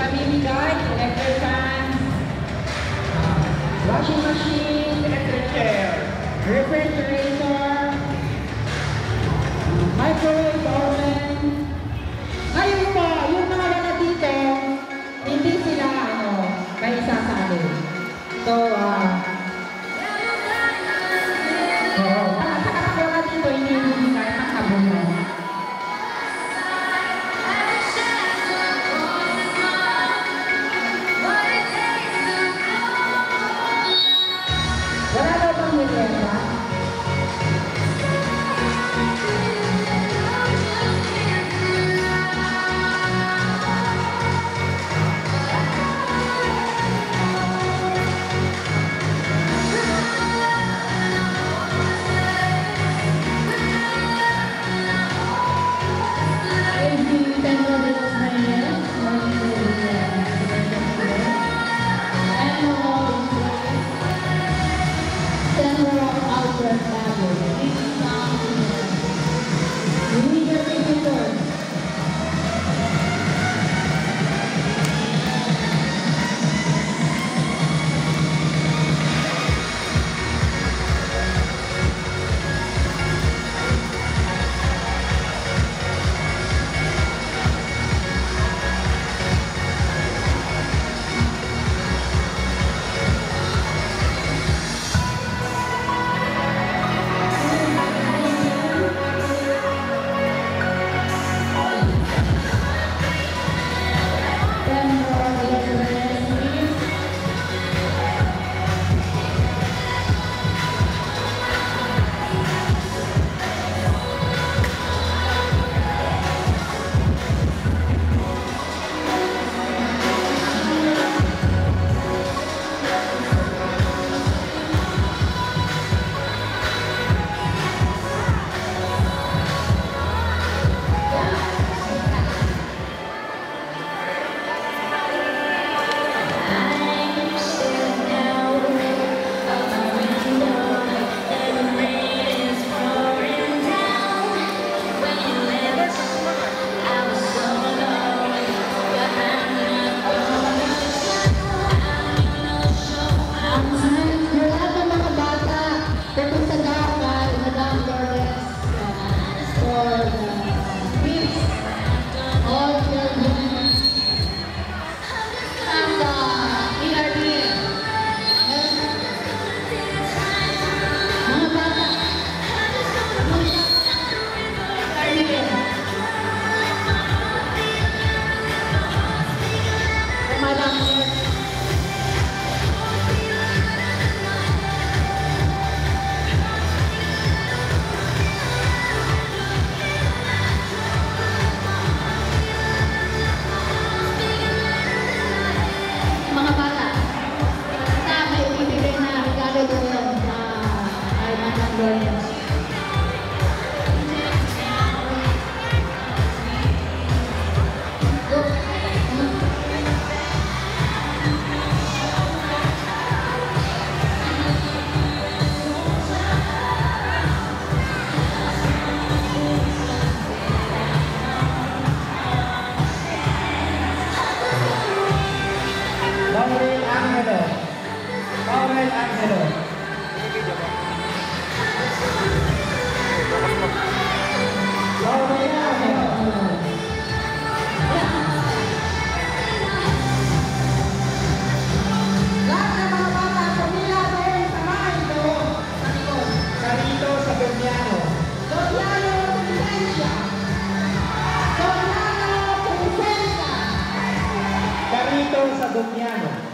Family Guy, Electric Fans, Washing Machine, Electric Chair, Refrigerator, Microwave Fagognano